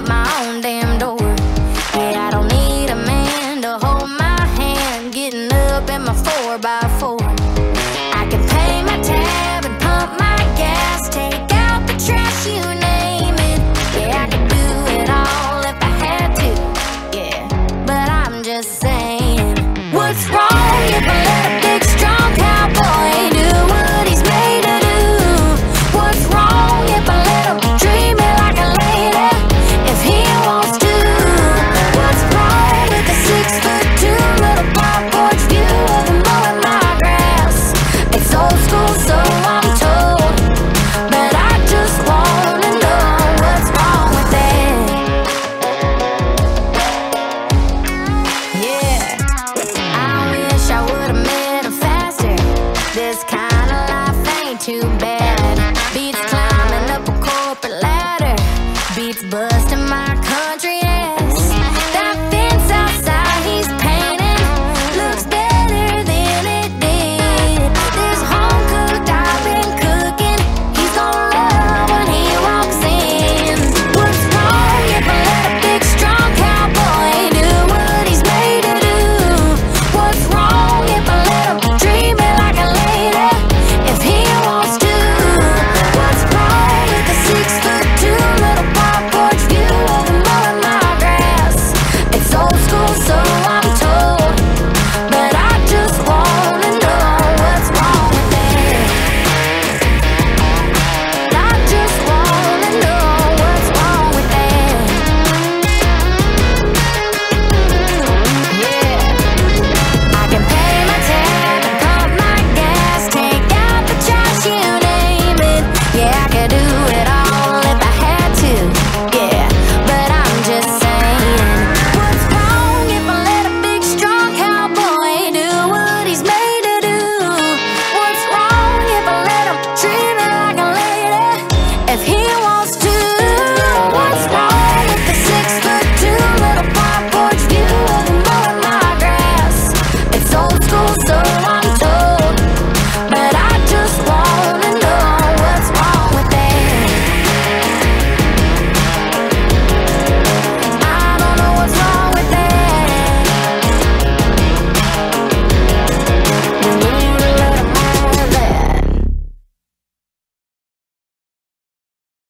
at my own damn door. But I don't need a man to hold my hand. Getting up in my four by four. too bad. Beats climbing up a corporate ladder. Beats busting my country.